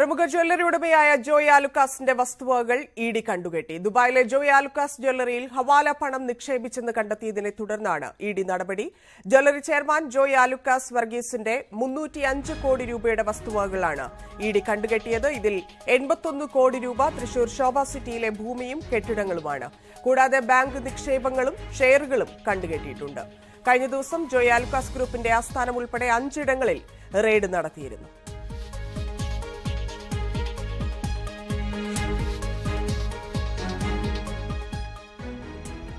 പ്രമുഖ ജ്വല്ലറി ഉടമയായ ജോയ് ആലുക്കാസിന്റെ വസ്തുവകകൾ ഇ ഡി കണ്ടുകെട്ടി. ദുബായിലെ ജോയ് ആലുക്കാസ് ജ്വല്ലറിയിൽ ഹവാല പണം നിക്ഷേപിച്ചെന്ന് കണ്ടെത്തിയതിനെ തുടർന്നാണ് ഇ ഡി നടപടി. ജ്വല്ലറി ചെയർമാൻ ജോയ് ആലുക്കാസ് വർഗീസിന്റെ മുന്നൂറ്റിയഞ്ച് കോടി രൂപയുടെ വസ്തുവകകളാണ് ഇ ഡി കണ്ടുകെട്ടിയത്. ഇതിൽ എൺപത്തൊന്ന് കോടി രൂപ തൃശൂർ ശോഭ സിറ്റിയിലെ ഭൂമിയും കെട്ടിടങ്ങളുമാണ്. കൂടാതെ ബാങ്ക് നിക്ഷേപങ്ങളും ഷെയറുകളും കണ്ടുകെട്ടിയിട്ടുണ്ട്. കഴിഞ്ഞ ദിവസം ജോയ് ആലുക്കാസ് ഗ്രൂപ്പിന്റെ ആസ്ഥാനം ഉൾപ്പെടെ അഞ്ചിടങ്ങളിൽ റെയ്ഡ് നടത്തിയിരുന്നു.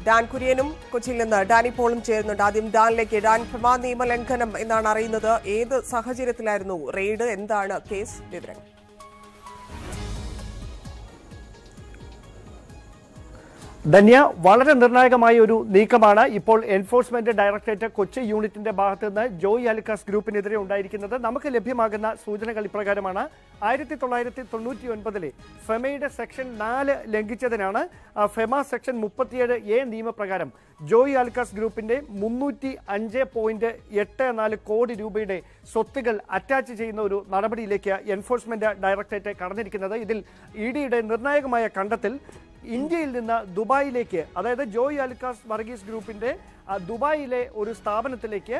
ഡാൻ കുര്യനും കൊച്ചിയിൽ നിന്ന് ഡാനി പോളും ചേരുന്നുണ്ട്. ആദ്യം ഡാനിലേക്ക് ഡാൻ ഭ്രമാ നിയമലംഘനം എന്നാണ് അറിയുന്നത്. ഏത് സാഹചര്യത്തിലായിരുന്നു റെയ്ഡ്? എന്താണ് കേസ് വിവരങ്ങൾ? ധന്യ വളരെ നിർണായകമായ ഒരു നീക്കമാണ് ഇപ്പോൾ എൻഫോഴ്സ്മെന്റ് ഡയറക്ടറേറ്റ് കൊച്ചി യൂണിറ്റിന്റെ ഭാഗത്ത് നിന്ന് ജോയ് അലുക്കാസ് ഗ്രൂപ്പിനെതിരെ ഉണ്ടായിരിക്കുന്നത്. നമുക്ക് ലഭ്യമാകുന്ന സൂചനകൾ ഇപ്രകാരമാണ്. ആയിരത്തി തൊള്ളായിരത്തി തൊണ്ണൂറ്റി ഒൻപതിലെ ഫെമയുടെ സെക്ഷൻ നാല് ലംഘിച്ചതിനാണ് ഫെമ സെക്ഷൻ മുപ്പത്തിയേഴ് എ നിയമപ്രകാരം ജോയി ആൽക്കാസ് ഗ്രൂപ്പിന്റെ മുന്നൂറ്റി അഞ്ച് പോയിന്റ് എട്ട് നാല് കോടി രൂപയുടെ സ്വത്തുകൾ അറ്റാച്ച് ചെയ്യുന്ന ഒരു നടപടിയിലേക്ക് എൻഫോഴ്സ്മെന്റ് ഡയറക്ടറേറ്റ് കടന്നിരിക്കുന്നത്. ഇതിൽ ഇ ഡിയുടെ നിർണായകമായ കണ്ടെത്തൽ ഇന്ത്യയിൽ നിന്ന് ദുബായിലേക്ക് അതായത് ജോയ് അൽക്കാസ് വർഗീസ് ഗ്രൂപ്പിന്റെ ആ, ദുബായിലെ ഒരു സ്ഥാപനത്തിലേക്ക്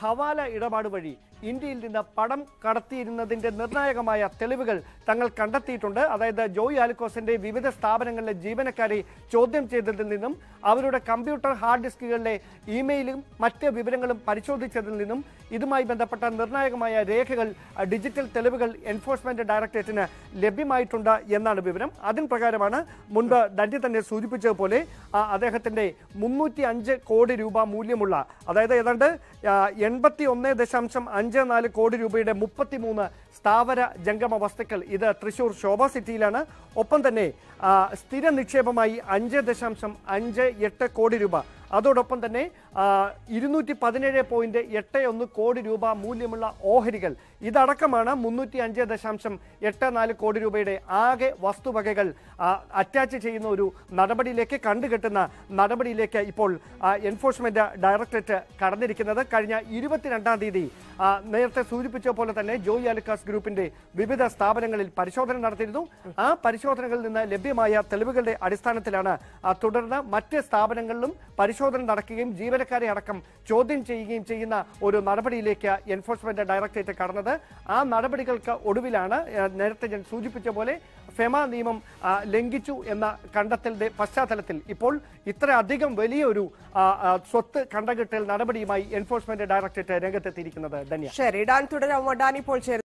ഹവാല ഇടപാട് വഴി ഇന്ത്യയിൽ നിന്ന് പണം കടത്തിയിരുന്നതിന്റെ നിർണായകമായ തെളിവുകൾ തങ്ങൾ കണ്ടെത്തിയിട്ടുണ്ട്. അതായത് ജോയ് ആലിക്കോസിന്റെ വിവിധ സ്ഥാപനങ്ങളിലെ ജീവനക്കാരെ ചോദ്യം ചെയ്തതിൽ നിന്നും അവരുടെ കമ്പ്യൂട്ടർ ഹാർഡ് ഡിസ്കുകളിലെ ഇമെയിലും മറ്റ് വിവരങ്ങളും പരിശോധിച്ചതിൽ നിന്നും ഇതുമായി ബന്ധപ്പെട്ട നിർണായകമായ രേഖകൾ ഡിജിറ്റൽ തെളിവുകൾ എൻഫോഴ്സ്മെന്റ് ഡയറക്ടറേറ്റിന് ലഭ്യമായിട്ടുണ്ട് എന്നാണ് വിവരം. അതിൻ പ്രകാരമാണ് മുൻപ് ഡന്റി തന്നെ സൂചിപ്പിച്ചതുപോലെ അദ്ദേഹത്തിന്റെ മുന്നൂറ്റി കോടി രൂപ മൂല്യമുള്ള അതായത് ഏതാണ്ട് എൺപത്തി ഒന്ന് ദശാംശം അഞ്ച് നാല് കോടി രൂപയുടെ മുപ്പത്തിമൂന്ന് സ്ഥാവര ജംഗമ വസ്തുക്കൾ. ഇത് തൃശൂർ ശോഭ സിറ്റിയിലാണ്. ഒപ്പം തന്നെ സ്ഥിര നിക്ഷേപമായി അഞ്ച് ദശാംശം അഞ്ച് എട്ട് കോടി രൂപ. അതോടൊപ്പം തന്നെ ഇരുന്നൂറ്റി പതിനേഴ് പോയിന്റ് എട്ട് ഒന്ന് കോടി രൂപ മൂല്യമുള്ള ഓഹരികൾ. ഇതടക്കമാണ് മുന്നൂറ്റി അഞ്ച് ദശാംശം എട്ട് നാല് കോടി രൂപയുടെ ആകെ വസ്തുവകകൾ അറ്റാച്ച് ചെയ്യുന്ന ഒരു നടപടിയിലേക്ക് കണ്ടുകെട്ടുന്ന നടപടിയിലേക്ക് ഇപ്പോൾ എൻഫോഴ്സ്മെന്റ് ഡയറക്ടറേറ്റ് കടന്നിരിക്കുന്നത്. കഴിഞ്ഞ ഇരുപത്തിരണ്ടാം തീയതി നേരത്തെ സൂചിപ്പിച്ച പോലെ തന്നെ ജോയി അലുക്കാസ് ഗ്രൂപ്പിന്റെ വിവിധ സ്ഥാപനങ്ങളിൽ പരിശോധന നടത്തിയിരുന്നു. ആ പരിശോധനകളിൽ നിന്ന് ലഭ്യമായ തെളിവുകളുടെ അടിസ്ഥാനത്തിലാണ് തുടർന്ന് മറ്റ് സ്ഥാപനങ്ങളിലും പരിശോധന നടക്കുകയും ജീവനക്കാരെ അടക്കം ചോദ്യം ചെയ്യുകയും ചെയ്യുന്ന ഒരു നടപടിയിലേക്ക് എൻഫോഴ്സ്മെന്റ് ഡയറക്ടറേറ്റ് കടന്നത്. ആ നടപടികൾക്ക് ഒടുവിലാണ് നേരത്തെ ഞാൻ സൂചിപ്പിച്ച പോലെ ഫെമ നിയമം ലംഘിച്ചു എന്ന കണ്ടെത്തലിന്റെ പശ്ചാത്തലത്തിൽ ഇപ്പോൾ ഇത്ര അധികം വലിയൊരു സ്വത്ത് കണ്ടകെട്ടൽ നടപടിയുമായി എൻഫോഴ്സ്മെന്റ് ഡയറക്ടറേറ്റ് രംഗത്തെത്തിയിരിക്കുന്നത് ധന്യ. ശരി ഡാൻ തുടരാം. ഇപ്പോൾ